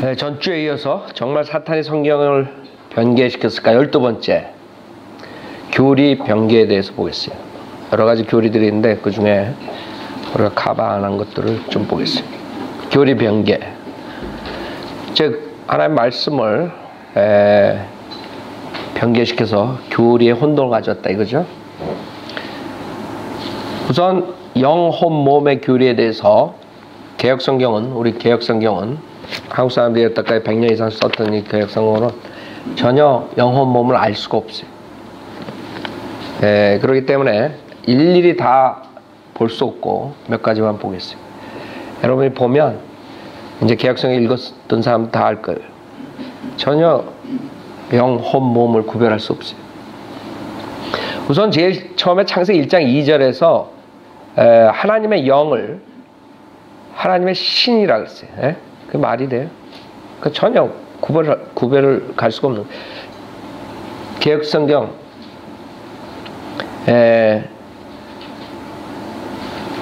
네, 전주에 이어서 정말 사탄이 성경을 변개시켰을까 열두 번째 교리 변개에 대해서 보겠어요. 여러 가지 교리들이 있는데 그 중에 우리가 가방 안한 것들을 좀 보겠습니다. 교리 변개. 즉 하나님의 말씀을 에, 변개시켜서 교리의 혼돈을 가졌다 이거죠. 우선 영혼 몸의 교리에 대해서 개혁 성경은 우리 개혁 성경은 한국 사람들이 여태까지 100년 이상 썼던 이 개혁성어는 전혀 영혼 몸을 알 수가 없어요. 예, 그렇기 때문에 일일이 다 볼 수 없고 몇 가지만 보겠습니다. 여러분이 보면 이제 개혁성에 읽었던 사람 다 알 거예요. 전혀 영혼 몸을 구별할 수 없어요. 우선 제일 처음에 창세기 1장 2절에서 하나님의 영을 하나님의 신이라 그랬어요. 예? 그 말이 돼요? 그 전혀 구별, 구별을 갈 수가 없는 개혁성경 에,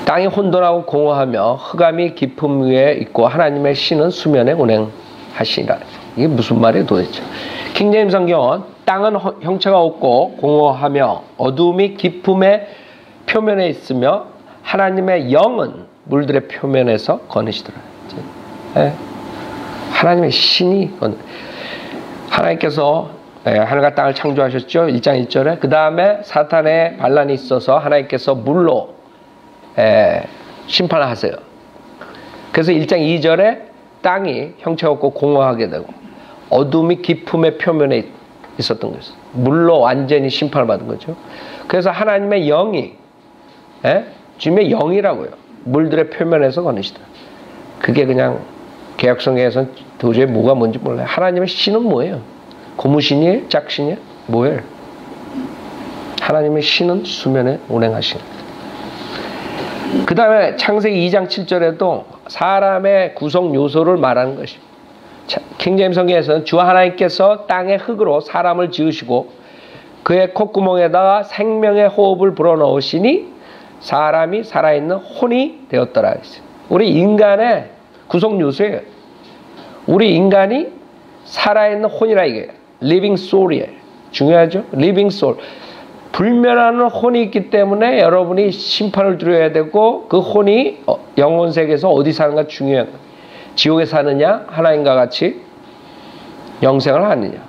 땅이 혼돈하고 공허하며 흑암이 깊음 위에 있고 하나님의 신은 수면에 운행하시니라. 이게 무슨 말이에요 도대체? 킹제임 성경은 땅은 형체가 없고 공허하며 어둠이 깊음의 표면에 있으며 하나님의 영은 물들의 표면에서 거느시더라. 예? 하나님의 신이 하나님께서 예, 하늘과 땅을 창조하셨죠. 1장 1절에. 그 다음에 사탄의 반란이 있어서 하나님께서 물로 예, 심판하세요. 그래서 1장 2절에 땅이 형체 없고 공허하게 되고 어둠이 깊음의 표면에 있었던 것이 물로 완전히 심판을 받은 거죠. 그래서 하나님의 영이 예? 주님의 영이라고요. 물들의 표면에서 거느시다. 그게 그냥 개혁성경에서는 도저히 뭐가 뭔지 몰라요. 하나님의 신은 뭐예요? 고무신이에요? 짝신이에요? 뭐예요? 하나님의 신은 수면에 운행하시는 그 다음에 창세기 2장 7절에도 사람의 구성 요소를 말하는 것이 킹제임 성경에서는 주 하나님께서 땅의 흙으로 사람을 지으시고 그의 콧구멍에다가 생명의 호흡을 불어넣으시니 사람이 살아있는 혼이 되었더라. 우리 인간의 구성 요소예요. 우리 인간이 살아있는 혼이라 이게 living soul이에요. 중요하죠? living soul. 불멸하는 혼이 있기 때문에 여러분이 심판을 두려야 되고 그 혼이 어, 영혼 세계에서 어디 사는가 중요한 지옥에 사느냐 하나님과 같이 영생을 하느냐.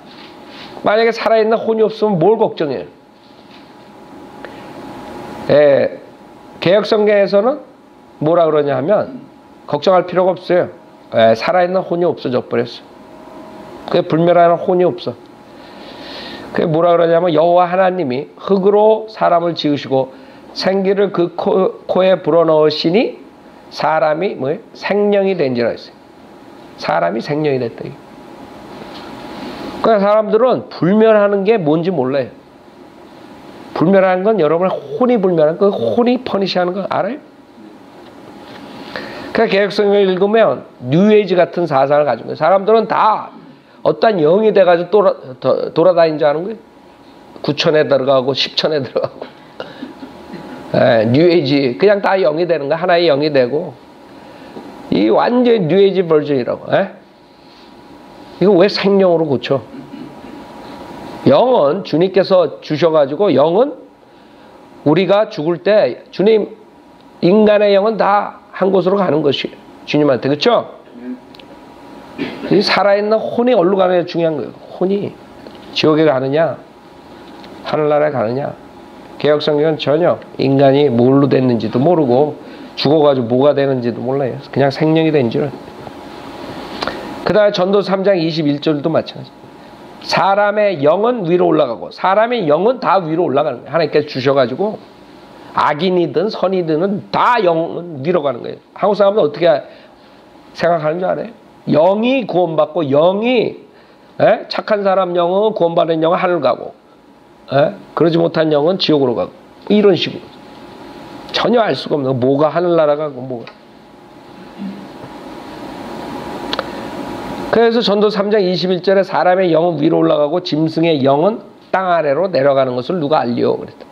만약에 살아있는 혼이 없으면 뭘 걱정해요? 예, 개혁성경에서는 뭐라 그러냐 하면 걱정할 필요가 없어요. 에, 살아있는 혼이 없어져 버렸어. 그게 불멸하는 혼이 없어. 그게 뭐라 그러냐면 여호와 하나님이 흙으로 사람을 지으시고 생기를 그 코, 에 불어넣으시니 사람이 뭐 생명이 된지라 했어요. 사람이 생명이 됐다. 그러니까 사람들은 불멸하는 게 뭔지 몰라요. 불멸하는 건 여러분의 혼이 불멸한 그 혼이 퍼니시하는 거 알아요? 그 개혁성경을 읽으면 뉴에이지 같은 사상을 가지고 있어요. 사람들은 다 어떤 영이 돼가지고 돌아, 돌아다닌 줄 아는 거예요. 구천에 들어가고 십천에 들어가고 예, 뉴에이지 그냥 다 영이 되는 거야. 하나의 영이 되고 이 완전 뉴에이지 버전이라고. 예? 이거 왜 생명으로 고쳐? 영은 주님께서 주셔가지고 영은 우리가 죽을 때 주님 인간의 영은 다 한 곳으로 가는 것이 주님한테 그렇죠? 이 살아있는 혼이 어디로 가느냐 중요한 거예요. 혼이 지옥에 가느냐 하늘나라에 가느냐 개혁성경은 전혀 인간이 뭘로 됐는지도 모르고 죽어가지고 뭐가 되는지도 몰라요. 그냥 생명이 된 줄은. 그 다음에 전도 3장 21절도 마찬가지. 사람의 영은 위로 올라가고 사람의 영은 다 위로 올라가는 거예요. 하나님께서 주셔가지고 악인이든 선이든 다 영은 위로 가는 거예요. 한국 사람은 어떻게 생각하는 줄 알아요? 영이 구원받고 영이 에? 예? 착한 사람 영은 구원받은 영은 하늘 가고 에? 예? 그러지 못한 영은 지옥으로 가고 이런 식으로 전혀 알 수가 없는 뭐가 하늘나라 가고 뭐가 그래서 전도 3장 21절에 사람의 영은 위로 올라가고 짐승의 영은 땅 아래로 내려가는 것을 누가 알리오 그랬다.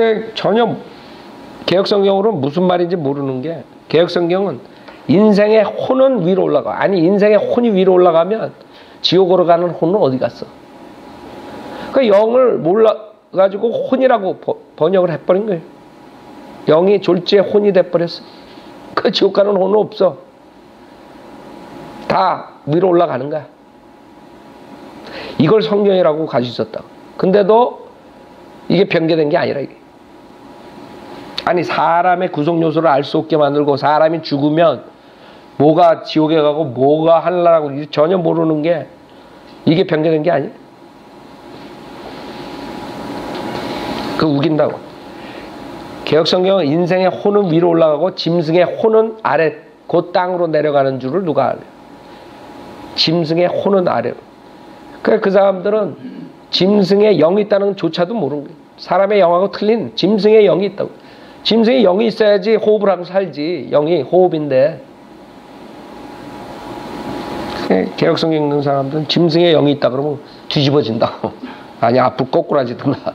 그 전혀 개혁성경으로는 무슨 말인지 모르는 게 개혁성경은 인생의 혼은 위로 올라가. 아니 인생의 혼이 위로 올라가면 지옥으로 가는 혼은 어디 갔어? 그 영을 몰라 가지고 혼이라고 번역을 해버린 거예요. 영이 졸지에 혼이 돼버렸어. 그 지옥 가는 혼은 없어. 다 위로 올라가는 거야. 이걸 성경이라고 가지고 있었다. 근데도 이게 변개된 게 아니라 이게. 아니 사람의 구성 요소를 알 수 없게 만들고 사람이 죽으면 뭐가 지옥에 가고 뭐가 하늘나라고 전혀 모르는 게 이게 변개된 게 아니에요. 그 우긴다고. 개혁성경은 인생의 혼은 위로 올라가고 짐승의 혼은 아래 곧 땅으로 내려가는 줄을 누가 알아요? 짐승의 혼은 아래로. 그러니까 그 사람들은 짐승의 영이 있다는 조차도 모르는 거예요. 사람의 영하고 틀린 짐승의 영이 있다고. 짐승의 영이 있어야지 호흡을 하고 살지. 영이 호흡인데. 개혁성경 읽는 사람들은 짐승의 영이 있다 그러면 뒤집어진다고. 아니 앞으로 꼬꾸라지든가.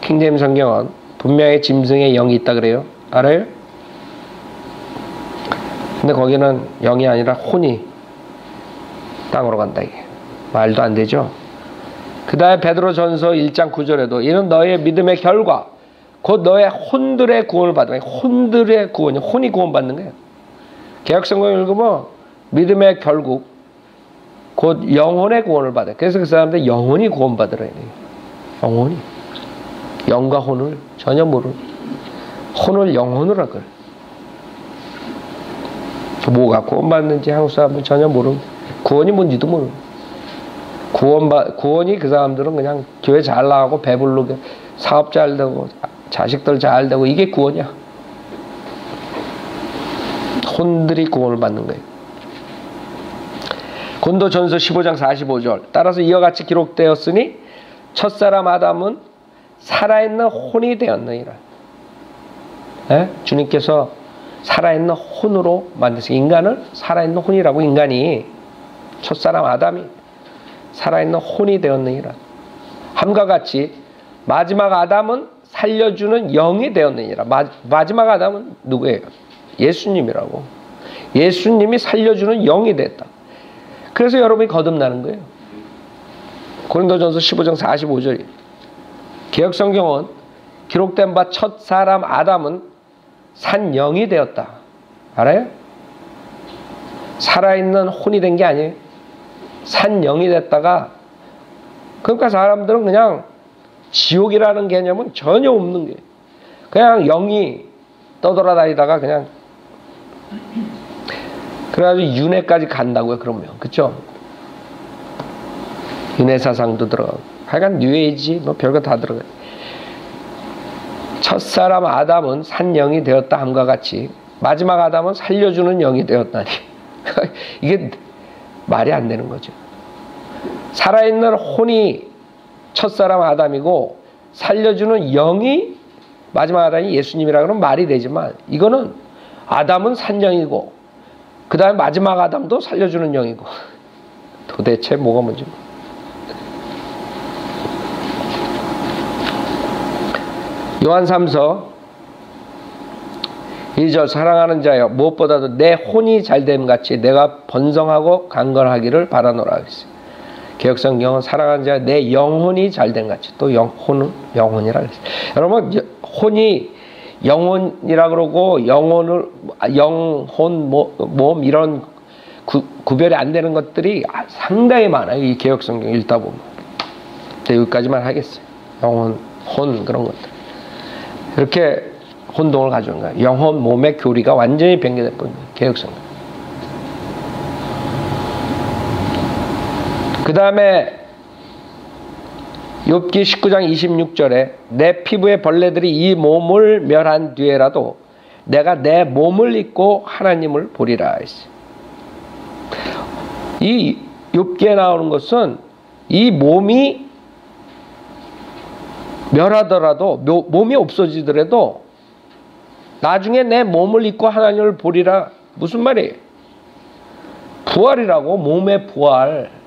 킹제임 성경은 분명히 짐승의 영이 있다 그래요. 알아요? 근데 거기는 영이 아니라 혼이 땅으로 간다 이게. 말도 안 되죠. 그 다음에 베드로 전서 1장 9절에도 이는 너의 믿음의 결과 곧 너의 혼들의 구원을 받는 거예요. 혼들의 구원이 혼이 구원받는 거예요. 개혁성경 읽으면 믿음의 결국 곧 영혼의 구원을 받아요. 그래서 그 사람들 영혼이 구원받으라 해요. 영혼이. 영과 혼을 전혀 모르는 혼을 영혼으로 그래. 뭐가 구원받는지 한국 사람은 전혀 모르는 구원이 뭔지도 모르는 구원받, 구원이 그 사람들은 그냥 교회 잘 나가고 배불르게 사업 잘 되고 자식들 잘 되고 이게 구원이야. 혼들이 구원을 받는 거예요. 곤도전서 15장 45절 따라서 이와 같이 기록되었으니 첫사람 아담은 살아있는 혼이 되었느니라. 예? 주님께서 살아있는 혼으로 만드신 인간을 살아있는 혼이라고 인간이 첫사람 아담이 살아있는 혼이 되었느니라. 함과 같이 마지막 아담은 살려주는 영이 되었느니라. 마, 마지막 아담은 누구예요? 예수님이라고. 예수님이 살려주는 영이 됐다. 그래서 여러분이 거듭나는 거예요. 고린도전서 15장 45절이 개혁성경은 기록된 바 첫 사람 아담은 산 영이 되었다. 알아요? 살아있는 혼이 된 게 아니에요. 산 영이 됐다가 그러니까 사람들은 그냥 지옥이라는 개념은 전혀 없는 게. 그냥 영이 떠돌아다니다가 그냥 그래가지고 윤회까지 간다고요 그러면. 그쵸? 윤회 사상도 들어가고 하여간 뉴에이지 뭐 별거 다 들어가요 첫사람 아담은 산 영이 되었다 함과 같이 마지막 아담은 살려주는 영이 되었다니. 이게 말이 안 되는 거죠. 살아있는 혼이 첫사람 아담이고 살려주는 영이 마지막 아담이 예수님이라 그러면 말이 되지만 이거는 아담은 산영이고 그 다음에 마지막 아담도 살려주는 영이고 도대체 뭐가 뭔지 요한 3서 2절 사랑하는 자여 무엇보다도 내 혼이 잘됨 같이 내가 번성하고 강건하기를 바라노라 그랬어요. 개혁성경은 사랑하는 자여 내 영혼이 잘된 같이 또 영혼은 영혼이라 그랬어요. 여러분 혼이 영혼이라 그러고 영혼을 영혼 몸 이런 구, 구별이 안 되는 것들이 상당히 많아요. 이 개혁성경 읽다 보면. 여기까지만 하겠어요. 영혼, 혼 그런 것들. 이렇게 혼동을 가져온 거야. 영혼, 몸의 교리가 완전히 변개될 뿐 개혁성. 그 다음에 욥기 19장 26절에 내 피부의 벌레들이 이 몸을 멸한 뒤에라도 내가 내 몸을 입고 하나님을 보리라. 이 욥기에 나오는 것은 이 몸이 멸하더라도 몸이 없어지더라도 나중에 내 몸을 입고 하나님을 보리라 무슨 말이에요? 부활이라고 몸의 부활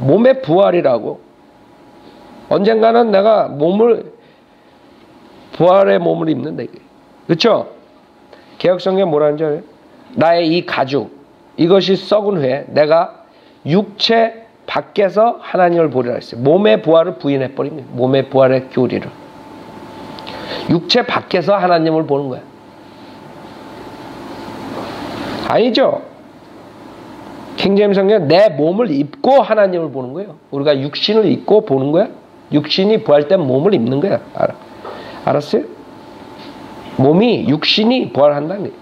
몸의 부활이라고 언젠가는 내가 몸을 부활의 몸을 입는다 그렇죠? 개혁성경 뭐라는 줄 알아요? 나의 이 가죽 이것이 썩은 후에 내가 육체 밖에서 하나님을 보리라 했어요. 몸의 부활을 부인해 버립니다. 몸의 부활의 교리를. 육체 밖에서 하나님을 보는 거야. 아니죠. 킹제임 성경 내 몸을 입고 하나님을 보는 거예요. 우리가 육신을 입고 보는 거야. 육신이 부활된 몸을 입는 거야. 알아. 알았어요? 몸이 육신이 부활한다는.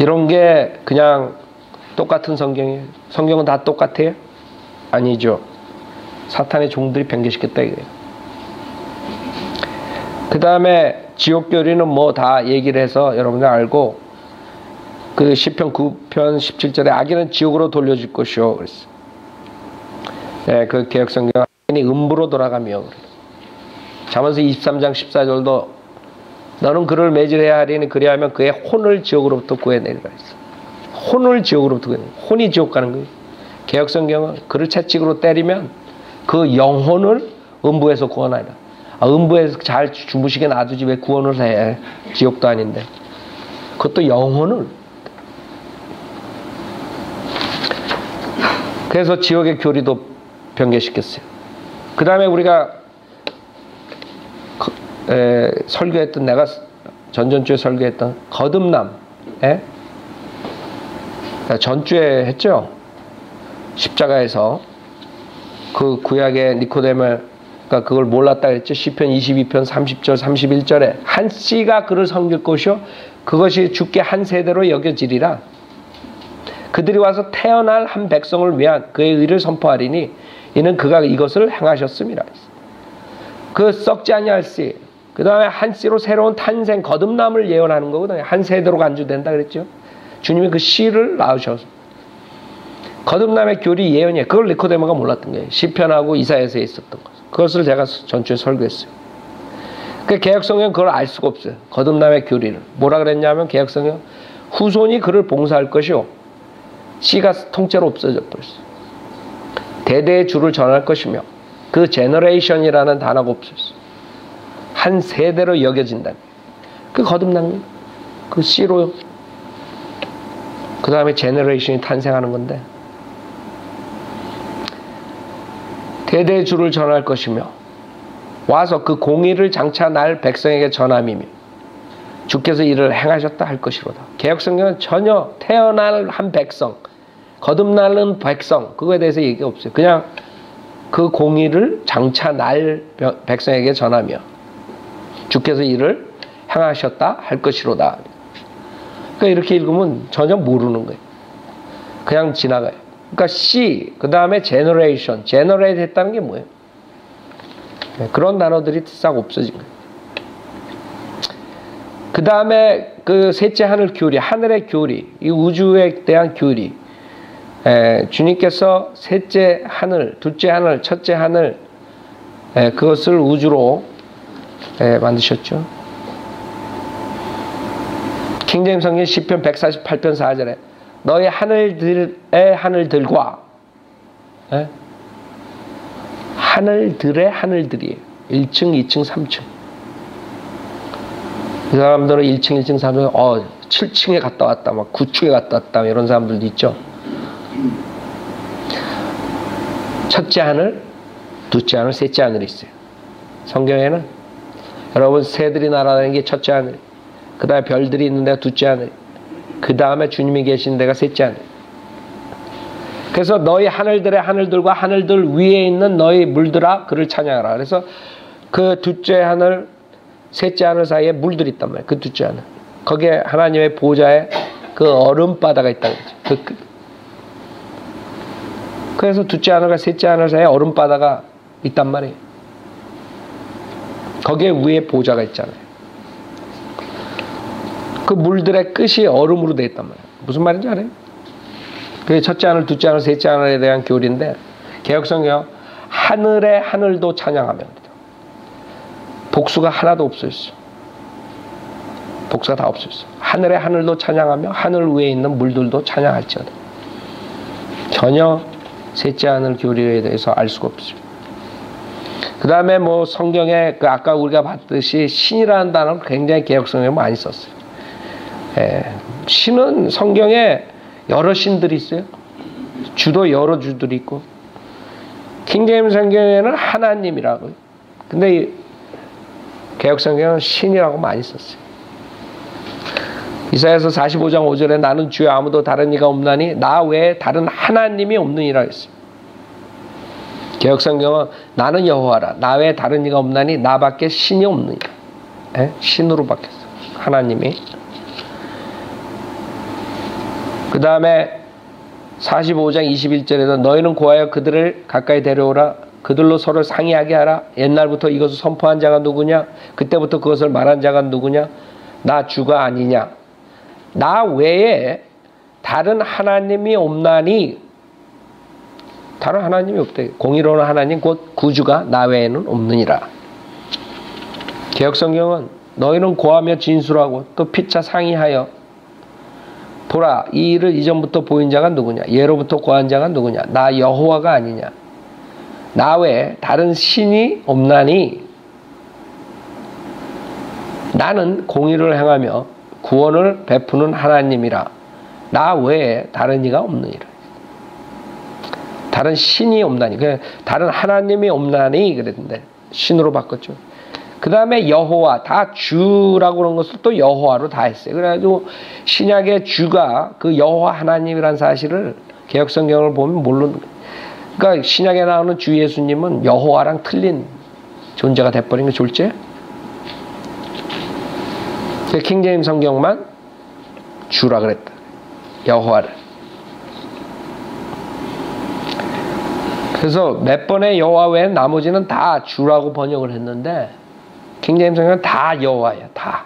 이런 게 그냥 똑같은 성경이에요. 성경은 다 똑같아요? 아니죠. 사탄의 종들이 변개시켰다 이거예요. 그 다음에 지옥 교리는 뭐 다 얘기를 해서 여러분들 알고 그 시편 9편 17절에 아기는 지옥으로 돌려줄 것이요 그랬어. 네, 그 개혁 성경 아기이 음부로 돌아가며 잠언서 23장 14절도 너는 그를 매질해야 하리니 그리하면 그의 혼을 지옥으로부터 구해내리라 했어. 혼을 지옥으로부터 구해내. 혼이 지옥 가는 거예요. 개혁 성경은 그를 채찍으로 때리면 그 영혼을 음부에서 구원하리라. 아, 음부에서 잘 주무시게 놔두지 왜 구원을 해? 지옥도 아닌데. 그것도 영혼을. 그래서 지옥의 교리도 변개시켰어요. 그 다음에 우리가 에, 설교했던 내가 전전주에 설교했던 거듭남, 에? 전주에 했죠. 십자가에서 그 구약의 그러니까 그걸 몰랐다 그랬죠. 시편 22편 30절 31절에 한 씨가 그를 섬길 것이요 그것이 주께 한 세대로 여겨지리라. 그들이 와서 태어날 한 백성을 위한 그의 의를 선포하리니 이는 그가 이것을 행하셨습니다. 그 썩지 아니할 씨, 그 다음에 한 씨로 새로운 탄생 거듭남을 예언하는 거거든요. 한 세대로 간주된다 그랬죠. 주님이 그 씨를 낳으셔서 거듭남의 교리 예언이에요. 그걸 니코데모가 몰랐던 거예요. 시편하고 이사야에서 있었던 것. 그것을 제가 전주에 설교했어요. 그 개혁성경 그걸 알 수가 없어요. 거듭남의 교리를. 뭐라 그랬냐면 개혁성경 후손이 그를 봉사할 것이요. 씨가 통째로 없어져 버렸어요. 대대의 주를 전할 것이며 그 generation이라는 단어가 없었어요. 한 세대로 여겨진다. 그 거듭난 그 씨로 그 다음에 generation이 탄생하는 건데 대대 주를 전할 것이며 와서 그 공의를 장차 날 백성에게 전함이며 주께서 이를 행하셨다 할 것이로다. 개혁성경은 전혀 태어날 한 백성, 거듭나는 백성 그거에 대해서 얘기 없어요. 그냥 그 공의를 장차 날 백성에게 전하며 주께서 이를 행하셨다 할 것이로다. 그러니까 이렇게 읽으면 전혀 모르는 거예요. 그냥 지나가요. 그러니까 C, 그 다음에 generation, generate 했다는 게 뭐예요? 네, 그런 단어들이 싹 없어진 거예요. 그 다음에 그 셋째 하늘 교리, 하늘의 교리, 이 우주에 대한 교리. 에, 주님께서 셋째 하늘, 둘째 하늘, 첫째 하늘, 에, 그것을 우주로 에, 만드셨죠. 킹제임 성경 10편 148편 4절에 너희 하늘들의 하늘들과 에? 하늘들의 하늘들이에요. 1층, 2층, 3층. 이 사람들은 1층, 1층, 3층, 어, 7층에 갔다 왔다, 막 9층에 갔다 왔다, 이런 사람들도 있죠. 첫째 하늘, 둘째 하늘, 셋째 하늘이 있어요. 성경에는 여러분 새들이 날아다니는 게 첫째 하늘, 그 다음에 별들이 있는 데가 둘째 하늘, 그 다음에 주님이 계신 데가 셋째 하늘. 그래서 너희 하늘들의 하늘들과 하늘들 위에 있는 너희 물들아 그를 찬양하라. 그래서 그 둘째 하늘, 셋째 하늘 사이에 물들이 있단 말이에요. 그 둘째 하늘. 거기에 하나님의 보좌에 그 얼음 바다가 있다는 거죠. 그, 그래서 둘째 하늘과 셋째 하늘 사이에 얼음 바다가 있단 말이에요. 거기에 위에 보좌가 있잖아요. 그 물들의 끝이 얼음으로 되어 있단 말이에요. 무슨 말인지 알아요? 그게 첫째 하늘, 둘째 하늘, 셋째 하늘에 대한 교리인데 개혁성경 하늘의 하늘도 찬양하면 복수가 하나도 없어졌어. 복수가 다 없어졌어. 하늘의 하늘도 찬양하며 하늘 위에 있는 물들도 찬양할지어다. 전혀 셋째 하늘 교리에 대해서 알 수가 없어요. 그 다음에 뭐 성경에 그 아까 우리가 봤듯이 신이라는 단어를 굉장히 개혁성에 많이 썼어요. 예, 신은 성경에 여러 신들이 있어요. 주도 여러 주들이 있고 킹제임 성경에는 하나님이라고요. 근데 개혁 성경은 신이라고 많이 썼어요. 이사야서 45장 5절에 나는 주여 아무도 다른 이가 없나니 나 외에 다른 하나님이 없느니라 했어요. 개혁 성경은 나는 여호와라 나 외에 다른 이가 없나니 나밖에 신이 없느니라. 예? 신으로 바뀌었어. 하나님이. 그 다음에 45장 21절에도 너희는 고하여 그들을 가까이 데려오라. 그들로 서로 상의하게 하라. 옛날부터 이것을 선포한 자가 누구냐? 그때부터 그것을 말한 자가 누구냐? 나 주가 아니냐? 나 외에 다른 하나님이 없나니 다른 하나님이 없대. 공의로운 하나님 곧 구주가 나 외에는 없느니라. 개혁성경은 너희는 고하며 진술하고 또 피차 상의하여 보라 이 일을 이전부터 보인 자가 누구냐 예로부터 고한 자가 누구냐 나 여호와가 아니냐 나 외에 다른 신이 없나니? 나는 공의를 행하며 구원을 베푸는 하나님이라. 나 외에 다른 이가 없느니라. 다른 신이 없나니? 다른 하나님이 없나니? 그랬는데 신으로 바꿨죠. 그 다음에 여호와 다 주라고 그런 것을 또 여호와로 다 했어요. 그래가지고 신약의 주가 그 여호와 하나님이란 사실을 개혁성경을 보면 모르는 그러니까 신약에 나오는 주 예수님은 여호와랑 틀린 존재가 돼버린 게 졸제. 킹제임 성경만 주라 그랬다. 여호와를. 그래서 몇 번의 여호와 외에 나머지는 다 주라고 번역을 했는데 킹제임 성경은 다 여호와예요. 다.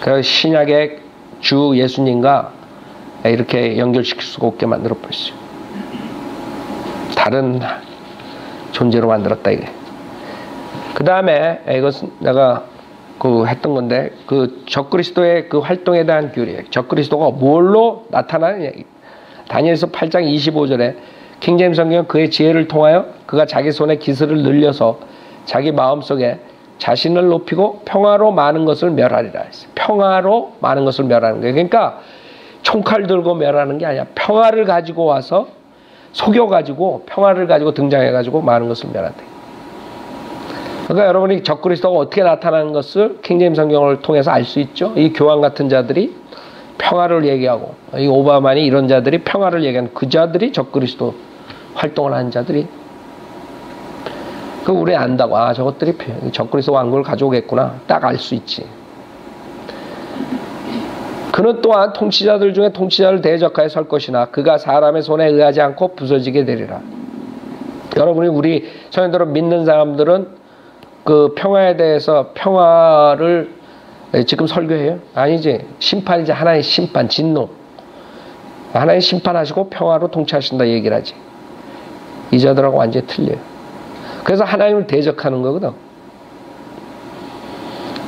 그래서 신약의 주 예수님과 이렇게 연결시킬 수가 없게 만들어 버렸어요. 다른 존재로 만들었다 이게. 그 다음에 이것은 내가 그 했던 건데 그 적그리스도의 그 활동에 대한 규례. 적그리스도가 뭘로 나타나느냐. 다니엘서 8장 25절에 킹제임 성경 그의 지혜를 통하여 그가 자기 손에 기술을 늘려서 자기 마음속에 자신을 높이고 평화로 많은 것을 멸하리라 했어요. 평화로 많은 것을 멸하는 거예요. 그러니까 총칼 들고 멸하는 게 아니야. 평화를 가지고 와서 속여가지고 평화를 가지고 등장해가지고 많은 것을 멸한다. 그러니까 여러분이 적그리스도가 어떻게 나타나는 것을 킹제임 성경을 통해서 알 수 있죠. 이 교황 같은 자들이 평화를 얘기하고 이 오바마니 이런 자들이 평화를 얘기하는 그 자들이 적그리스도 활동을 하는 자들이 그 우리 안다고 아 저것들이 적그리스도 왕국을 가져오겠구나 딱 알 수 있지. 그는 또한 통치자들 중에 통치자를 대적하여 설 것이나 그가 사람의 손에 의하지 않고 부서지게 되리라. 여러분이 우리 소년들은 믿는 사람들은 그 평화에 대해서 평화를 지금 설교해요? 아니지. 심판이지. 하나의 심판, 진노. 하나의 심판하시고 평화로 통치하신다 얘기를 하지. 이자들하고 완전히 틀려요. 그래서 하나님을 대적하는 거거든.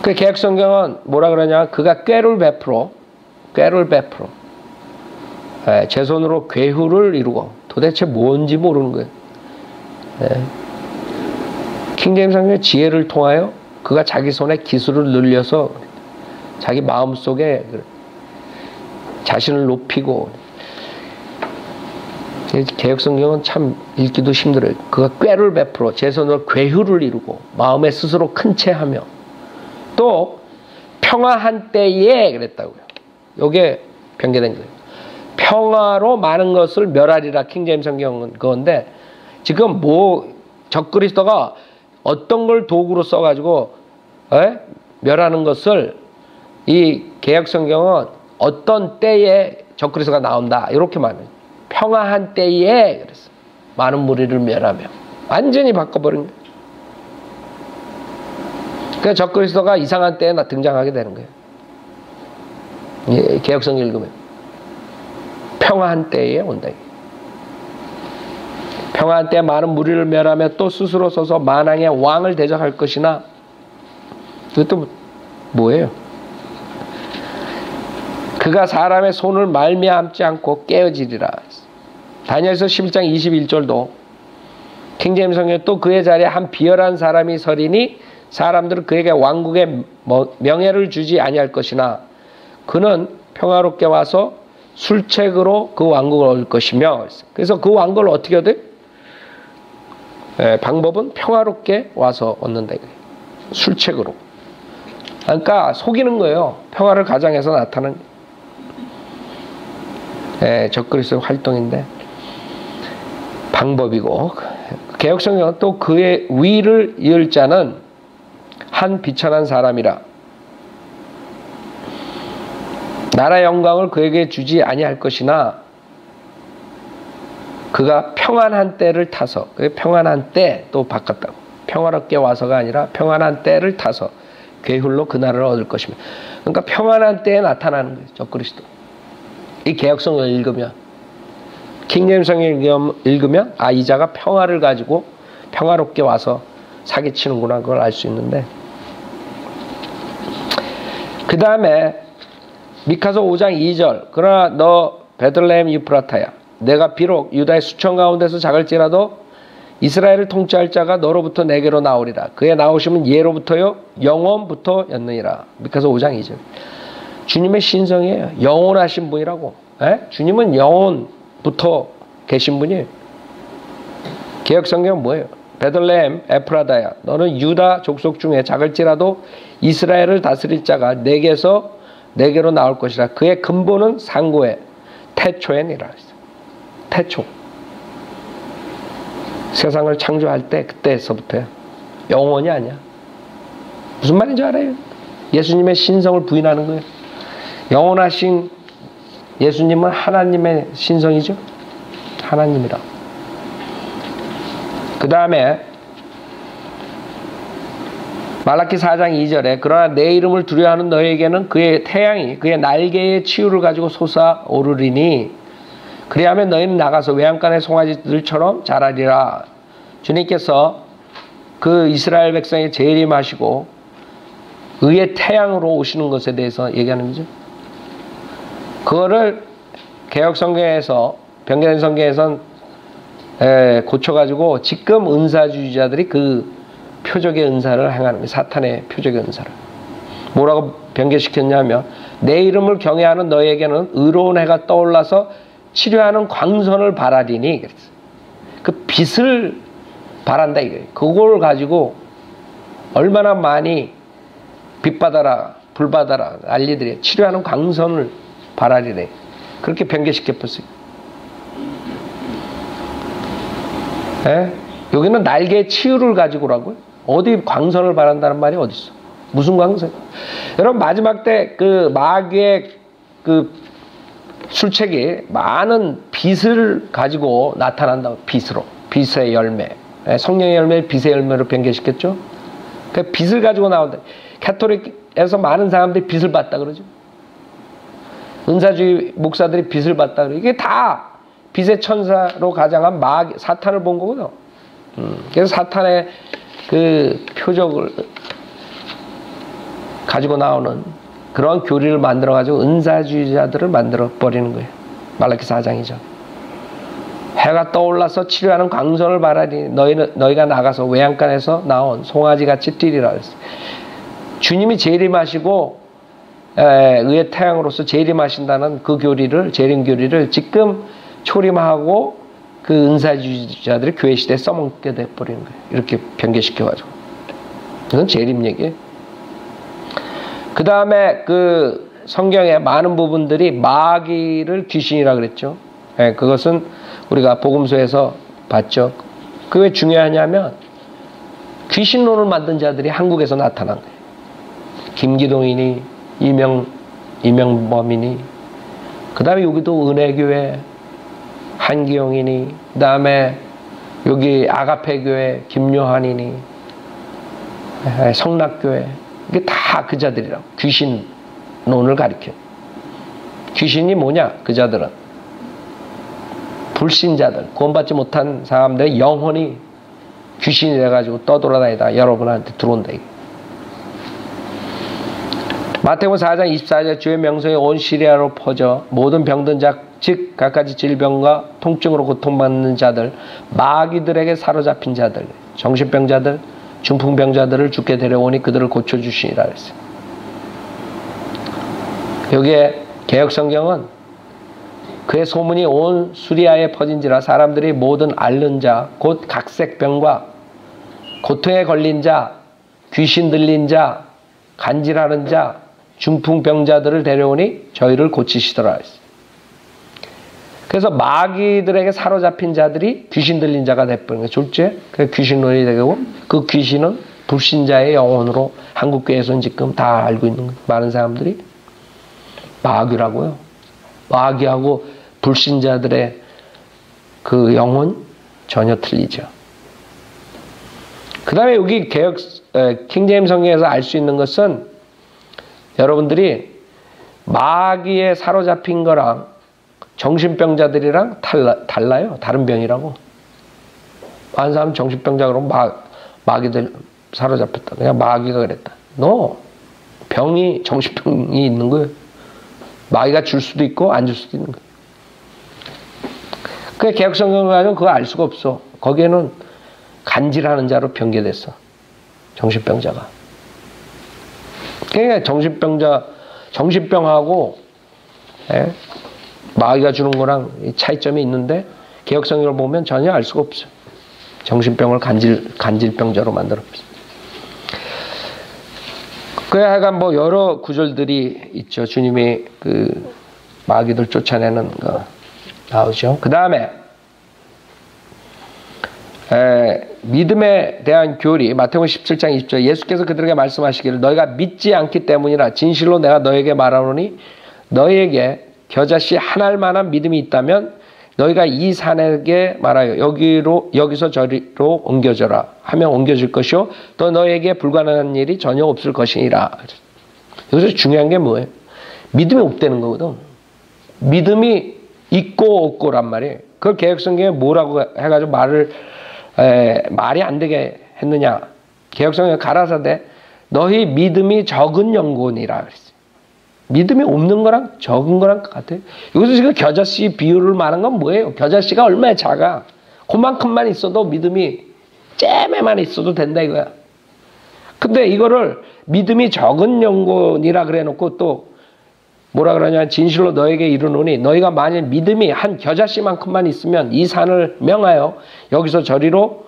그 개혁성경은 뭐라 그러냐? 그가 꾀를 베풀어, 꾀를 베풀어. 예, 제 손으로 괴후를 이루고 도대체 뭔지 모르는 거예요. 예. 킹제임 성경의 지혜를 통하여 그가 자기 손에 기술을 늘려서 자기 마음 속에 자신을 높이고 개혁 성경은 참 읽기도 힘들어요. 그가 꾀를 베풀어 제 손으로 괴휴를 이루고 마음에 스스로 큰 채하며 또 평화한 때에 그랬다고요. 요게 변개된 거예요. 평화로 많은 것을 멸하리라 킹제임 성경은 그건데 지금 뭐 적그리스도가 어떤 걸 도구로 써가지고 에? 멸하는 것을 이 개혁 성경은 어떤 때에 적그리스도가 나온다 이렇게 말해요. 평화한 때에 그랬어. 많은 무리를 멸하며 완전히 바꿔버린 거예요. 그러니까 적그리스도가 이상한 때에 등장하게 되는 거예요. 예, 개혁성 읽으면 평화한 때에 온다. 평화한 때 많은 무리를 멸하며 또 스스로 서서 만왕의 왕을 대적할 것이나 그것도 뭐예요? 그가 사람의 손을 말미암지 않고 깨어지리라. 다니엘서 11장 21절도 킹제임 성경 또 그의 자리에 한 비열한 사람이 서리니 사람들은 그에게 왕국의 뭐 명예를 주지 아니할 것이나 그는 평화롭게 와서 술책으로 그 왕국을 얻을 것이며 그래서 그 왕국을 어떻게 얻어요? 예, 방법은 평화롭게 와서 얻는다 술책으로. 그러니까 속이는 거예요. 평화를 가장해서 나타나는 예, 적그리스도 활동인데 방법이고. 개혁성경은 또 그의 위를 이을 자는 한 비천한 사람이라 나라 영광을 그에게 주지 아니할 것이나 그가 평안한 때를 타서 그 평안한 때 또 바꿨다고 평화롭게 와서가 아니라 평안한 때를 타서 괴hul로 그날을 얻을 것입니다. 그러니까 평안한 때에 나타나는 거예요. 적그리스도. 이 개혁성을 읽으면 킹제임성을 읽으면 아 이자가 평화를 가지고 평화롭게 와서 사기치는구나 그걸 알 수 있는데 그 다음에 미카소 5장 2절 그러나 너 베들레헴 유프라타야 내가 비록 유다의 수천 가운데서 작을지라도 이스라엘을 통치할 자가 너로부터 내게로 나오리라 그의 나오심은 예로부터요 영원부터였느니라 미카소 5장 2절 주님의 신성이에요 영원하신 분이라고 에? 예? 주님은 영원부터 계신 분이에요 개혁성경은 뭐예요? 베들레헴 에프라다야 너는 유다 족속 중에 작을지라도 이스라엘을 다스릴 자가 내게서 내게로 나올 것이라. 그의 근본은 상고에 태초에니라 태초. 세상을 창조할 때 그때서부터요 영원이 아니야. 무슨 말인지 알아요? 예수님의 신성을 부인하는 거예요. 영원하신 예수님은 하나님의 신성이죠. 하나님이라. 그 다음에 말라키 4장 2절에 그러나 내 이름을 두려워하는 너에게는 그의 태양이 그의 날개의 치유를 가지고 솟아오르리니 그리하면 너희는 나가서 외양간의 송아지들처럼 자라리라 주님께서 그 이스라엘 백성의 재림하시고 의의 태양으로 오시는 것에 대해서 얘기하는 거죠. 그거를 개혁 성경에서 변경된 성경에선 고쳐가지고 지금 은사주의자들이 그 표적의 은사를 행하는. 사탄의 표적의 은사를. 뭐라고 변개시켰냐면 내 이름을 경외하는 너에게는 의로운 해가 떠올라서 치료하는 광선을 바라리니. 그 빛을 바란다 이거예요. 그걸 가지고 얼마나 많이 빛 받아라 불 받아라 알리들이 치료하는 광선을 바라리네. 그렇게 변개시켰어요. 예? 여기는 날개의 치유를 가지고라고요. 어디 광선을 바란다는 말이 어디 있어? 무슨 광선? 여러분 마지막 때 그 마귀의 그 술책이 많은 빛을 가지고 나타난다고 빛으로 빛의 열매 예, 성령의 열매 빛의 열매로 변개시켰죠. 그 빛을 가지고 나온다. 캐토릭에서 많은 사람들이 빛을 봤다 그러죠. 은사주의 목사들이 빛을 봤다 그러 이게 다 빛의 천사로 가장한 마 사탄을 본 거거든요. 음, 그래서 사탄의 그 표적을 가지고 나오는 그런 교리를 만들어 가지고 은사주의자들을 만들어 버리는 거예요. 말라키 4장이죠. 해가 떠올라서 치료하는 광선을 바라니 너희는 너희가 나가서 외양간에서 나온 송아지 같이 뛰리라. 주님이 재림하시고 의의 태양으로서 재림하신다는 그 교리를 재림 교리를 지금 초림하고 그 은사주의자들이 교회 시대에 써먹게 돼버리는 거예요. 이렇게 변개시켜가지고. 이건 재림 얘기예요. 그 다음에 그 성경의 많은 부분들이 마귀를 귀신이라 그랬죠. 네, 그것은 우리가 복음서에서 봤죠. 그게 왜 중요하냐면 귀신론을 만든 자들이 한국에서 나타난 거예요. 김기동이니 이명 이명범이니 그 다음에 여기도 은혜교회 한기영이니 그 다음에 여기 아가페 교회 김요한이니 성락교회 이게 다 그 자들이라고. 귀신론을 가리켜. 귀신이 뭐냐? 그 자들은. 불신자들. 구원받지 못한 사람들의 영혼이 귀신이 돼가지고 떠돌아다니다 여러분한테 들어온다 이게. 마태복음 4장 24절 주의 명성이 온 시리아로 퍼져 모든 병든 자 즉 갖가지 질병과 통증으로 고통받는 자들, 마귀들에게 사로잡힌 자들, 정신병자들, 중풍병자들을 죽게 데려오니 그들을 고쳐주시니라 했어요. 여기에 개혁성경은 그의 소문이 온 수리아에 퍼진지라 사람들이 모든 앓는 자, 곧 각색병과 고통에 걸린 자, 귀신 들린 자, 간질하는 자, 중풍병자들을 데려오니 저희를 고치시더라 했어요. 그래서 마귀들에게 사로잡힌 자들이 귀신 들린 자가 돼버린 거예요. 졸제? 그 귀신론이 되고 그 귀신은 불신자의 영혼으로 한국교회에서는 지금 다 알고 있는 거예요. 많은 사람들이 마귀라고요. 마귀하고 불신자들의 그 영혼 전혀 틀리죠. 그 다음에 여기 개혁, 킹제임 성경에서 알 수 있는 것은 여러분들이 마귀에 사로잡힌 거랑 정신병자들이랑 달라, 달라요. 다른 병이라고. 한 사람 정신병자 그러면 마, 마귀들 사로잡혔다. 그냥 마귀가 그랬다. 너 병이 정신병이 있는 거예요. 마귀가 줄 수도 있고 안 줄 수도 있는 거예요. 그 개혁성경을 가지고 그거 알 수가 없어. 거기에는 간질하는 자로 변개됐어. 정신병자가. 그러니까 정신병자, 정신병하고 예? 마귀가 주는 거랑 차이점이 있는데 개혁성경을 보면 전혀 알 수가 없어. 정신병을 간질 간질병자로 만들었어. 그래 하여간 뭐 여러 구절들이 있죠. 주님이 그 마귀들 쫓아내는 거 나오죠. 그 다음에 믿음에 대한 교리 마태복음 17장 20절 예수께서 그들에게 말씀하시기를 너희가 믿지 않기 때문이라 진실로 내가 너에게 말하노니 너희에게 겨자씨 하나할 만한 믿음이 있다면 너희가 이 산에게 말하여 여기로 여기서 저리로 옮겨져라 하면 옮겨질 것이요 또 너에게 불가능한 일이 전혀 없을 것이니라. 여기서 중요한 게 뭐예요? 믿음이 없다는 거거든. 믿음이 있고 없고란 말이에요. 그걸 개혁성경에 뭐라고 해가지고 말을 에, 말이 안 되게 했느냐? 개혁성경에 가라사대 너희 믿음이 적은 영혼이라 그랬어요. 믿음이 없는 거랑 적은 거랑 같아요. 여기서 지금 겨자씨 비유를 말한 건 뭐예요? 겨자씨가 얼마나 작아? 그만큼만 있어도 믿음이 잼에만 있어도 된다 이거야. 근데 이거를 믿음이 적은 영혼이라 그래 놓고 또 뭐라 그러냐 진실로 너에게 이르노니 너희가 만일 믿음이 한 겨자씨만큼만 있으면 이 산을 명하여 여기서 저리로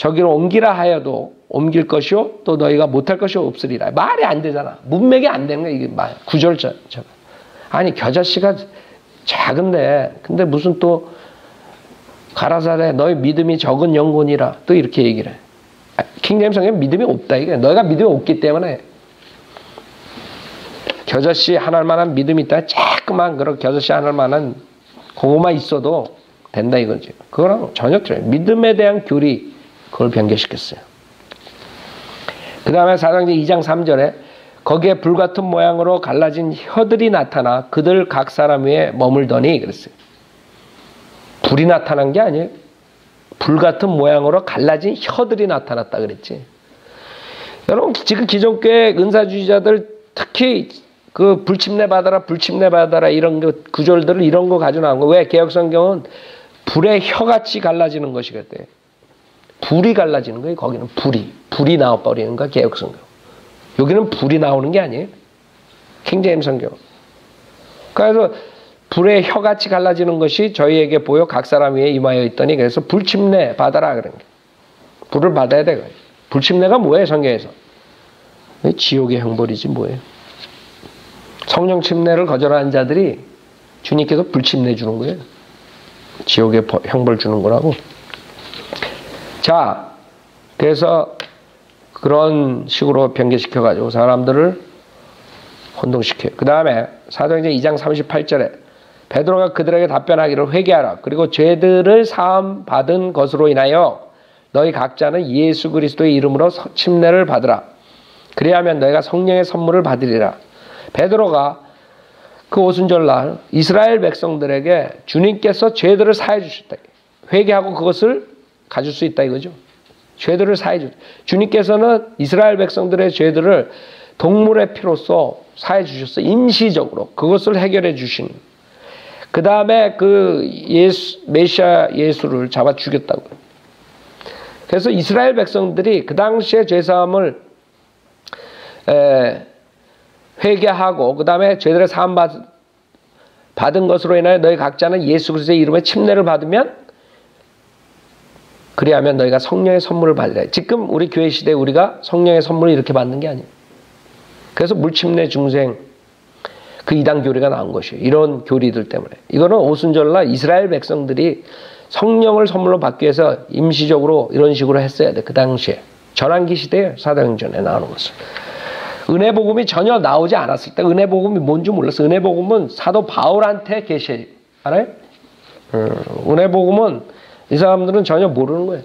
저기로 옮기라 하여도 옮길 것이요 또 너희가 못할 것이 없으리라. 말이 안 되잖아. 문맥이 안 되는 거야 이게 말. 구절자 아니 겨자씨가 작은데 근데 무슨 또 가라사대 너희 믿음이 적은 영혼이라. 또 이렇게 얘기를 해. 킹제임 성경 믿음이 없다 이게. 너희가 믿음이 없기 때문에. 겨자씨 하나할 만한 믿음이 있다. 조그만 그런 겨자씨 하나할 만한 그거만 있어도 된다 이거지. 그거랑 전혀 틀려요 믿음에 대한 교리 그걸 변개시켰어요 그 다음에 사장제 2장 3절에 거기에 불같은 모양으로 갈라진 혀들이 나타나 그들 각 사람 위에 머물더니 그랬어요. 불이 나타난 게 아니에요. 불같은 모양으로 갈라진 혀들이 나타났다 그랬지. 여러분 지금 기존교회 은사주의자들 특히 그 불침내 받아라 불침내 받아라 이런 거 구절들을 이런 거 가지고 나온 거. 왜 개혁성경은 불의 혀같이 갈라지는 것이거든. 불이 갈라지는 거예요. 거기는 불이. 불이 나와버리는 거야. 개혁성경. 여기는 불이 나오는 게 아니에요. 킹제임 성경. 그래서 불의 혀같이 갈라지는 것이 저희에게 보여 각 사람 위에 임하여 있더니 그래서 불침내 받아라 그런 게. 불을 받아야 돼. 불침내가 뭐예요 성경에서? 지옥의 형벌이지 뭐예요. 성령 침례를 거절하는 자들이 주님께서 불침내 주는 거예요. 지옥의 형벌 주는 거라고. 자, 그래서 그런 식으로 변개시켜가지고 사람들을 혼동시켜요. 그 다음에 사도행전 2장 38절에 베드로가 그들에게 답변하기를 회개하라. 그리고 죄들을 사함 받은 것으로 인하여 너희 각자는 예수 그리스도의 이름으로 침례를 받으라. 그리하면 너희가 성령의 선물을 받으리라. 베드로가 그 오순절날 이스라엘 백성들에게 주님께서 죄들을 사해 주셨다. 회개하고 그것을 가질 수 있다 이거죠. 죄들을 사해 주. 주님께서는 이스라엘 백성들의 죄들을 동물의 피로써 사해 주셨어. 임시적으로 그것을 해결해 주신. 그 다음에 그 예수, 메시아 예수를 잡아 죽였다고. 그래서 이스라엘 백성들이 그 당시에 죄사함을 회개하고 그 다음에 죄들의 사함 받은 것으로 인하여 너희 각자는 예수 그리스도의 이름에 침례를 받으면 그리하면 너희가 성령의 선물을 받으라. 지금 우리 교회 시대에 우리가 성령의 선물을 이렇게 받는 게 아니에요. 그래서 물침례 중생 그 이단 교리가 나온 것이에요. 이런 교리들 때문에. 이거는 오순절날 이스라엘 백성들이 성령을 선물로 받기 위해서 임시적으로 이런 식으로 했어야 돼. 그 당시에. 전환기 시대에 사도행전에 나오는 것은. 은혜 복음이 전혀 나오지 않았을 때 은혜 복음이 뭔지 몰랐어. 은혜 복음은 사도 바울한테 계시 알아요? 음, 은혜 복음은 이 사람들은 전혀 모르는 거예요.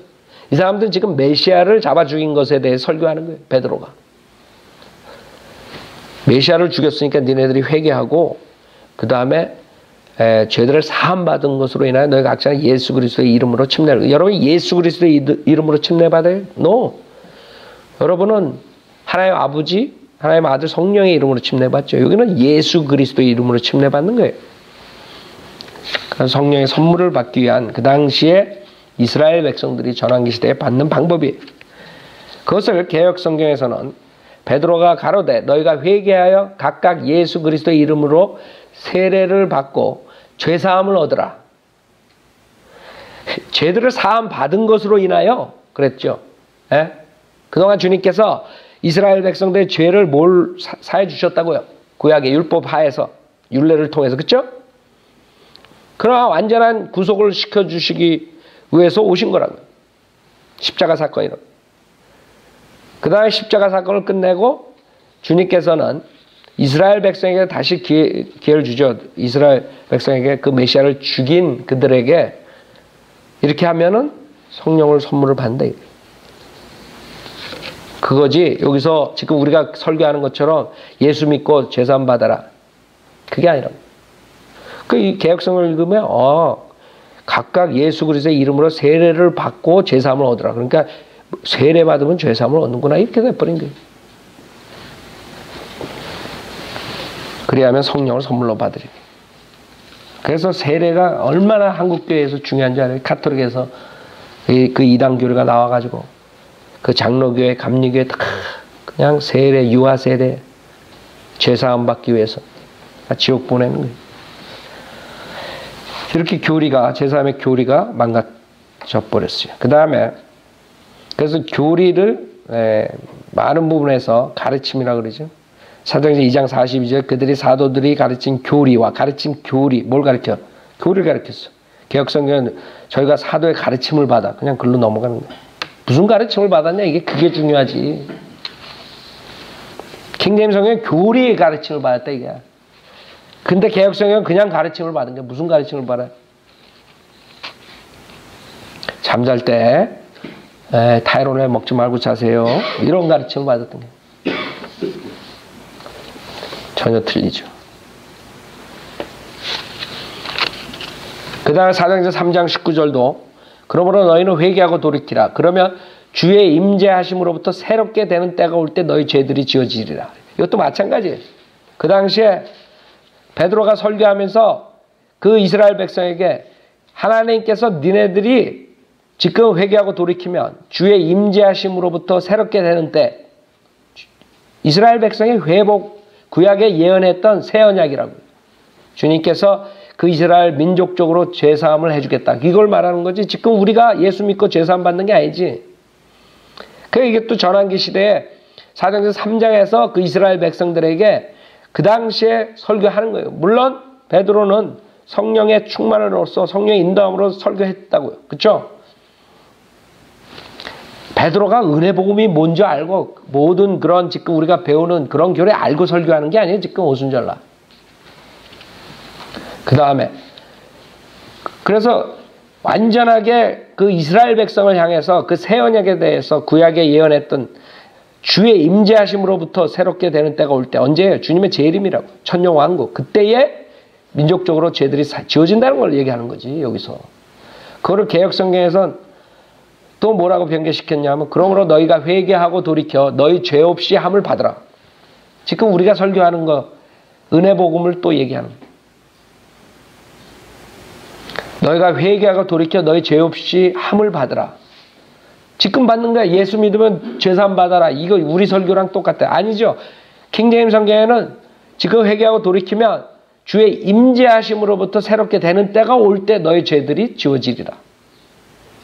이 사람들은 지금 메시아를 잡아 죽인 것에 대해 설교하는 거예요. 베드로가. 메시아를 죽였으니까 니네들이 회개하고 그 다음에 죄들을 사함 받은 것으로 인하여 너희가 각자 예수 그리스도의 이름으로 침례를 여러분 예수 그리스도의 이름으로 침례 받아요? No. 여러분은 하나님 아버지, 하나님 아들 성령의 이름으로 침례 받죠. 여기는 예수 그리스도의 이름으로 침례 받는 거예요. 성령의 선물을 받기 위한 그 당시에 이스라엘 백성들이 전환기 시대에 받는 방법이에요. 그것을 개혁 성경에서는 베드로가 가로되 너희가 회개하여 각각 예수 그리스도의 이름으로 세례를 받고 죄 사함을 얻으라. 죄들을 사함 받은 것으로 인하여 그랬죠. 예? 그동안 주님께서 이스라엘 백성들의 죄를 뭘 사해 주셨다고요? 구약의 율법 하에서 율례를 통해서 그렇죠? 그러나 완전한 구속을 시켜주시기 위해서 오신 거라고. 십자가 사건이라고. 그 다음에 십자가 사건을 끝내고 주님께서는 이스라엘 백성에게 다시 기회, 기회 를 주죠. 이스라엘 백성에게 그 메시아를 죽인 그들에게 이렇게 하면은 성령을 선물을 받는다. 그거지 여기서 지금 우리가 설교하는 것처럼 예수 믿고 제산 받아라. 그게 아니라. 그 개혁성을 읽으면 어 각각 예수 그리스도의 이름으로 세례를 받고 제사함을 얻으라. 그러니까 세례 받으면 죄사함을 얻는구나 이렇게 돼버린 거예요. 그래야면 성령을 선물로 받으리. 그래서 세례가 얼마나 한국 교회에서 중요한지 알아요. 카톨릭에서 그 이단 교류가 나와가지고 그 장로교회, 감리교회 다 그냥 세례, 유아 세례, 죄사함 받기 위해서 지옥 보내는 거예요. 이렇게 교리가 제사함의 교리가 망가져 버렸어요. 그 다음에 그래서 교리를 에, 많은 부분에서 가르침이라 그러죠. 사도행전 2장 42절 그들이 사도들이 가르친 교리와 가르친 교리 뭘 가르쳐? 교리를 가르쳤어. 개혁성경은 저희가 사도의 가르침을 받아 그냥 글로 넘어가는 거야. 무슨 가르침을 받았냐 이게 그게 중요하지. 킹제임 성경은 교리의 가르침을 받았다 이게. 근데 개혁성경은 그냥 가르침을 받은 게 무슨 가르침을 받아? 잠잘 때 에, 타이로넬 먹지 말고 자세요. 이런 가르침을 받았던 게 전혀 틀리죠. 그 다음에 사장전 3장 19절도 그러므로 너희는 회개하고 돌이키라. 그러면 주의 임재하심으로부터 새롭게 되는 때가 올 때 너희 죄들이 지어지리라. 이것도 마찬가지예요. 그 당시에 베드로가 설교하면서 그 이스라엘 백성에게 하나님께서 니네들이 지금 회개하고 돌이키면 주의 임재하심으로부터 새롭게 되는 때 이스라엘 백성의 회복 구약에 예언했던 새 언약이라고 주님께서 그 이스라엘 민족적으로 죄 사함을 해주겠다. 이걸 말하는 거지. 지금 우리가 예수 믿고 죄 사함 받는 게 아니지. 그 이게 또 전환기 시대에 사정전 3장에서 그 이스라엘 백성들에게 그 당시에 설교하는 거예요. 물론 베드로는 성령의 충만으로서 성령의 인도함으로 설교했다고요. 그렇죠? 베드로가 은혜 복음이 뭔지 알고 모든 그런 지금 우리가 배우는 그런 교리 알고 설교하는 게 아니에요. 지금 오순절날. 그 다음에 그래서 완전하게 그 이스라엘 백성을 향해서 그 새 언약에 대해서 구약에 예언했던 주의 임재하심으로부터 새롭게 되는 때가 올 때 언제예요? 주님의 재림이라고 천년 왕국 그때에 민족적으로 죄들이 지어진다는 걸 얘기하는 거지 여기서 그거를 개혁 성경에선 또 뭐라고 변개시켰냐면 그러므로 너희가 회개하고 돌이켜 너희 죄 없이 함을 받으라. 지금 우리가 설교하는 거 은혜 복음을 또 얘기하는 너희가 회개하고 돌이켜 너희 죄 없이 함을 받으라. 지금 받는 거야. 예수 믿으면 죄산 받아라. 이거 우리 설교랑 똑같아. 아니죠. 킹제임 성경에는 지금 회개하고 돌이키면 주의 임재하심으로부터 새롭게 되는 때가 올 때 너희 죄들이 지워지리라.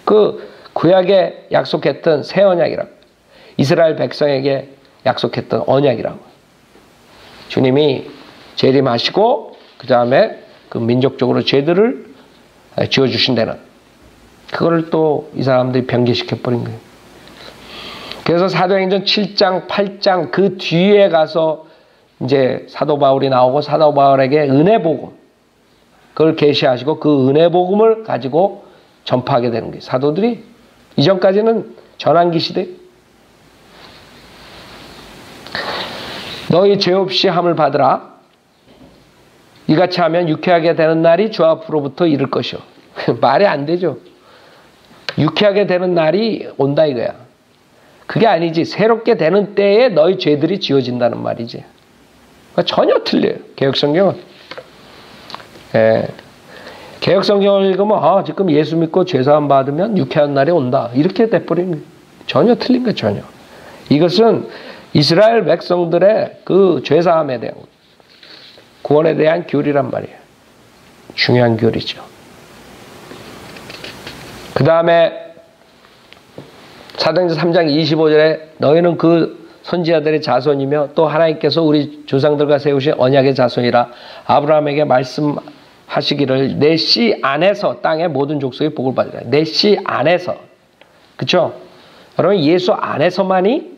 그 구약에 약속했던 새 언약이라고. 이스라엘 백성에게 약속했던 언약이라고. 주님이 재림하시고 그 다음에 그 민족적으로 죄들을 지어주신다는 그거를 또이 사람들이 변개시켜 버린 거예요. 그래서 사도행전 7장, 8장 그 뒤에 가서 이제 사도 바울이 나오고 사도 바울에게 은혜 복음 그걸 계시하시고 그 은혜 복음을 가지고 전파하게 되는 거예요. 사도들이 이전까지는 전환기 시대 너희 죄 없이 함을 받으라. 이같이 하면 유쾌하게 되는 날이 주 앞으로부터 이를 것이요. 말이 안 되죠. 유쾌하게 되는 날이 온다 이거야. 그게 아니지. 새롭게 되는 때에 너희 죄들이 지워진다는 말이지. 그러니까 전혀 틀려요. 개혁성경은. 예. 개혁성경을 읽으면 아, 지금 예수 믿고 죄사함 받으면 유쾌한 날이 온다. 이렇게 돼버린. 전혀 틀린 거예요. 전혀. 이것은 이스라엘 백성들의 그 죄사함에 대한 구원에 대한 교리란 말이에요. 중요한 교리죠. 그 다음에 사도행전 3장 25절에 너희는 그 선지자들의 자손이며 또 하나님께서 우리 조상들과 세우신 언약의 자손이라 아브라함에게 말씀하시기를 내 씨 안에서 땅의 모든 족속의 복을 받으라. 내 씨 안에서. 그쵸? 여러분 예수 안에서만이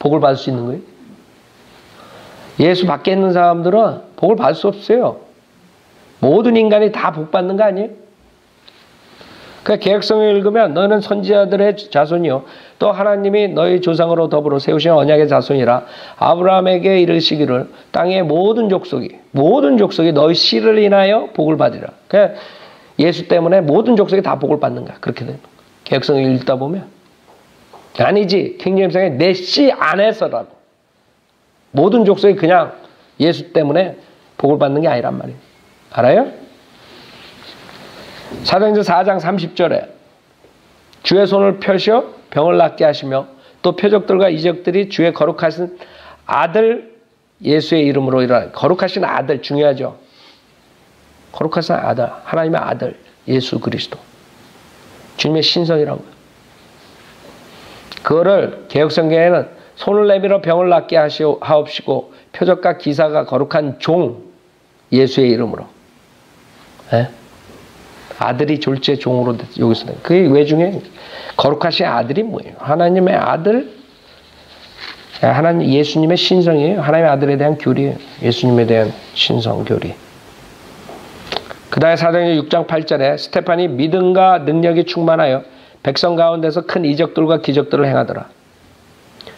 복을 받을 수 있는 거예요. 예수 밖에 있는 사람들은 복을 받을 수 없어요. 모든 인간이 다 복 받는 거 아니에요? 그러니까 계획성을 읽으면 너는 선지자들의 자손이요. 또 하나님이 너희 조상으로 더불어 세우신 언약의 자손이라 아브라함에게 이르시기를 땅의 모든 족속이 모든 족속이 너희 씨를 인하여 복을 받으라. 그러니까 예수 때문에 모든 족속이 다 복을 받는 거야. 그렇게 되는 거야. 계획성을 읽다 보면 아니지. 킹제임성에 내씨 안에서라도 모든 족속이 그냥 예수 때문에 복을 받는 게 아니란 말이에요. 알아요? 사도행전 4장 30절에 주의 손을 펴셔 병을 낫게 하시며 또 표적들과 이적들이 주의 거룩하신 아들 예수의 이름으로 일어나 거룩하신 아들 중요하죠. 거룩하신 아들 하나님의 아들 예수 그리스도 주님의 신성이라고 그거를 개혁성경에는 손을 내밀어 병을 낫게 하옵시고 표적과 기사가 거룩한 종 예수의 이름으로 네? 아들이 졸제 종으로 여기서 그게 왜 중요해? 거룩하신 아들이 뭐예요? 하나님의 아들, 하나님 예수님의 신성이에요. 하나님의 아들에 대한 교리예요. 예수님에 대한 신성 교리. 그다음에 사도행전 6장 8절에 스테판이 믿음과 능력이 충만하여 백성 가운데서 큰 이적들과 기적들을 행하더라.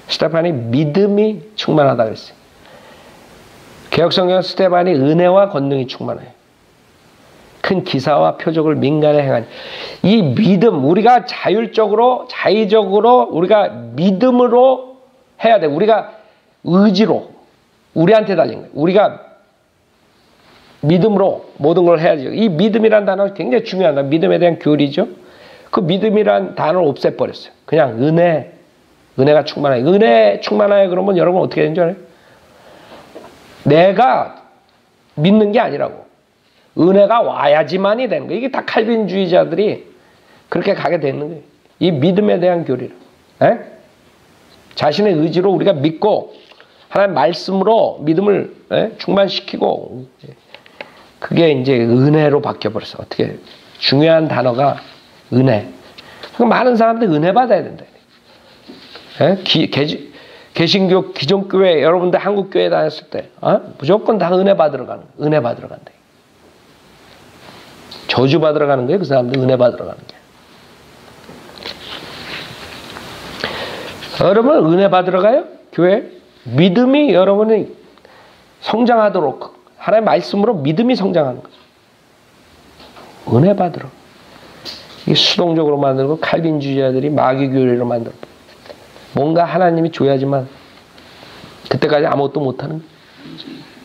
스테판이 믿음이 충만하다 그랬어요. 개혁성경 스테판이 은혜와 권능이 충만해요. 큰 기사와 표적을 민간에 행한 이 믿음 우리가 자율적으로 자의적으로 우리가 믿음으로 해야 돼. 우리가 의지로 우리한테 달린 거예요. 우리가 믿음으로 모든 걸 해야죠. 이 믿음이란 단어 굉장히 중요하다. 믿음에 대한 교리죠. 그 믿음이란 단어를 없애버렸어요. 그냥 은혜, 은혜가 충만해. 은혜 충만해 그러면 여러분 어떻게 되는 줄 알아요? 내가 믿는 게 아니라고. 은혜가 와야지만이 되는 거예요. 이게 다 칼빈주의자들이 그렇게 가게 되는 거예요. 이 믿음에 대한 교리를. 에? 자신의 의지로 우리가 믿고 하나님 말씀으로 믿음을 에? 충만시키고 그게 이제 은혜로 바뀌어버렸어. 어떻게 중요한 단어가 은혜. 많은 사람들이 은혜 받아야 된다. 개신교 기존교회 여러분들 한국교회 다녔을 때 어? 무조건 다 은혜 받으러 가는 은혜 받으러 간다. 저주 받으러 가는 거예요. 그 사람들 은혜 받으러 가는 게. 여러분 은혜 받으러 가요? 교회? 믿음이 여러분이 성장하도록 하나의 말씀으로 믿음이 성장하는 거죠. 은혜 받으러. 이 수동적으로 만들고 칼빈주의자들이 마귀교회로 만들고 뭔가 하나님이 줘야지만 그때까지 아무것도 못하는 거예요.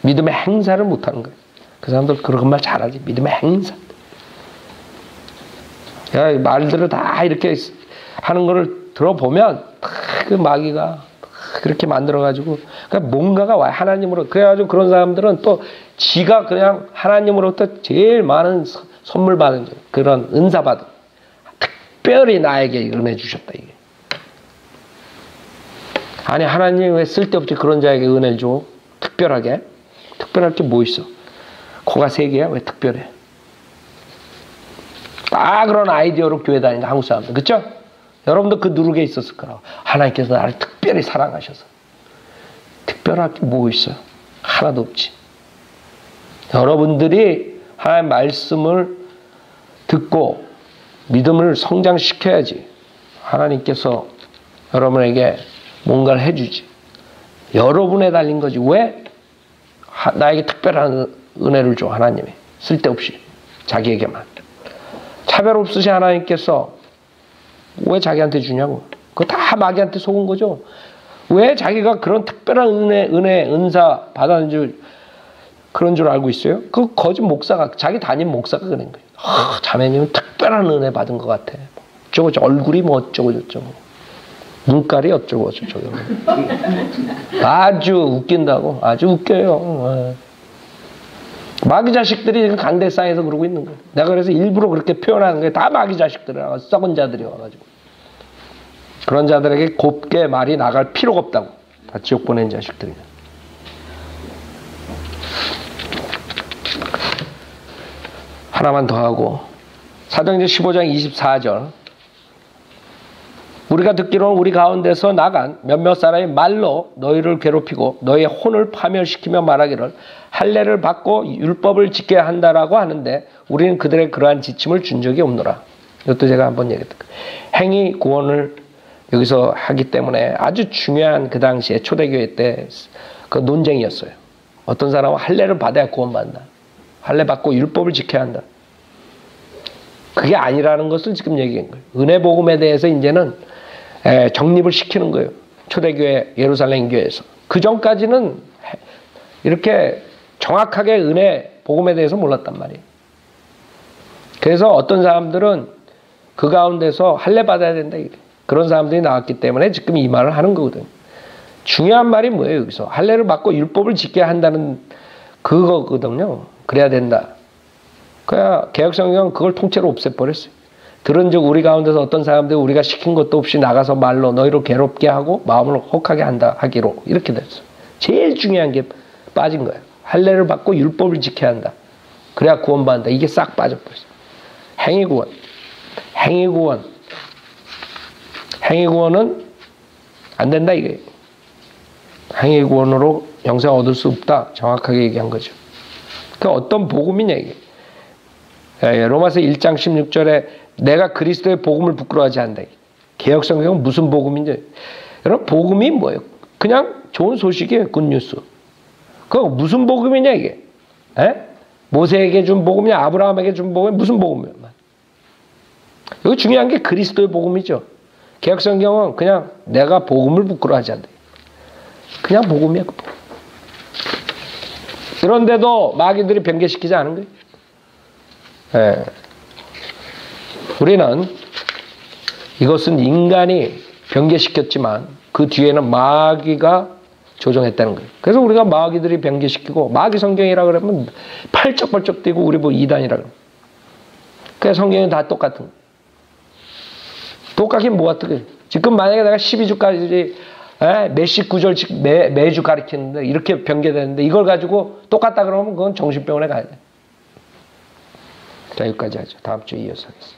믿음의 행사를 못하는 거예요. 그 사람들 그런 말 잘하지. 믿음의 행사. 야, 말들을 다 이렇게 하는 거를 들어보면 그 마귀가 그렇게 만들어가지고 그러니까 뭔가가 와 하나님으로. 그래가지고 그런 사람들은 또 지가 그냥 하나님으로부터 제일 많은 선물 받은 그런 은사 받은 특별히 나에게 은혜 주셨다 이게. 아니 하나님 왜 쓸데없이 그런 자에게 은혜를 줘? 특별하게? 특별할 게 뭐 있어? 코가 세 개야? 왜 특별해 다 그런 아이디어로 교회 다니는 한국 사람들 그쵸? 여러분도 그 누룩에 있었을 거라고 하나님께서 나를 특별히 사랑하셔서 특별할 게 뭐 있어요 하나도 없지 여러분들이 하나님 말씀을 듣고 믿음을 성장시켜야지 하나님께서 여러분에게 뭔가를 해주지. 여러분에 달린 거지. 왜? 나에게 특별한 은혜를 줘, 하나님이. 쓸데없이. 자기에게만. 차별 없으신 하나님께서 왜 자기한테 주냐고. 그거 다 마귀한테 속은 거죠. 왜 자기가 그런 특별한 은혜, 은혜, 은사 받았는 줄, 그런 줄 알고 있어요? 그 거짓 목사가, 자기 담임 목사가 그런 거예요. 아, 자매님은 특별한 은혜 받은 것 같아. 어쩌고, 얼굴이 뭐 어쩌고 저쩌고. 눈깔이 어쩌고 저쩌고. 아주 웃긴다고. 아주 웃겨요. 어. 마귀 자식들이 강대상에서 그러고 있는 거예요. 내가 그래서 일부러 그렇게 표현하는 게다 마귀 자식들이라 썩은 자들이 와가지고. 그런 자들에게 곱게 말이 나갈 필요가 없다고. 다 지옥 보낸 자식들이야. 하나만 더 하고. 사도행전 15장 24절. 우리가 듣기로는 우리 가운데서 나간 몇몇 사람이 말로 너희를 괴롭히고 너희의 혼을 파멸시키며 말하기를 할례를 받고 율법을 지켜야 한다라고 하는데 우리는 그들의 그러한 지침을 준 적이 없노라. 이것도 제가 한번 얘기했다. 행위 구원을 여기서 하기 때문에 아주 중요한 그 당시에 초대교회 때 그 논쟁이었어요. 어떤 사람은 할례를 받아야 구원받는다. 할례 받고 율법을 지켜야 한다. 그게 아니라는 것을 지금 얘기한 거예요. 은혜 복음에 대해서 이제는 정립을 시키는 거예요. 초대교회 예루살렘 교회에서. 그 전까지는 이렇게 정확하게 은혜 복음에 대해서 몰랐단 말이에요. 그래서 어떤 사람들은 그 가운데서 할례 받아야 된다. 그런 사람들이 나왔기 때문에 지금 이 말을 하는 거거든. 중요한 말이 뭐예요, 여기서? 할례를 받고 율법을 지켜야 한다는 그거거든요. 그래야 된다. 그야 개혁성경 그걸 통째로 없애버렸어요. 들은즉 우리 가운데서 어떤 사람들이 우리가 시킨 것도 없이 나가서 말로 너희를 괴롭게 하고 마음을 혹하게 한다 하기로 이렇게 됐어. 제일 중요한 게 빠진 거예요. 할례를 받고 율법을 지켜야 한다. 그래야 구원받는다. 이게 싹 빠져버렸어. 행위 구원. 행위 구원. 행위 구원은 안 된다 이게. 행위 구원으로 영생 얻을 수 없다. 정확하게 얘기한 거죠. 그 어떤 복음이냐 이게. 예, 로마서 1장 16절에 내가 그리스도의 복음을 부끄러워하지 않는다. 개혁 성경은 무슨 복음인지. 여러분 복음이 뭐예요? 그냥 좋은 소식이에요. 굿뉴스. 그 무슨 복음이냐 이게? 에? 모세에게 준 복음이냐 아브라함에게 준 복음이 무슨 복음이야? 여기 중요한 게 그리스도의 복음이죠. 개혁 성경은 그냥 내가 복음을 부끄러워하지 않는다. 그냥 복음이야. 그 복음. 그런데도 마귀들이 변개시키지 않은 거예요. 예. 우리는 이것은 인간이 변개시켰지만 그 뒤에는 마귀가 조정했다는 거예요. 그래서 우리가 마귀들이 변개시키고 마귀 성경이라 그러면 팔쩍팔쩍 뛰고 우리 뭐 이단이라 그러면. 그 성경은 다 똑같은. 똑같긴 뭐가 어떻게 지금 만약에 내가 12주까지 몇십 구절씩 매, 매주 가르치는데 이렇게 변개되는데 이걸 가지고 똑같다 그러면 그건 정신병원에 가야 돼. 자, 여기까지 하죠. 다음 주에 이어서 하겠습니다.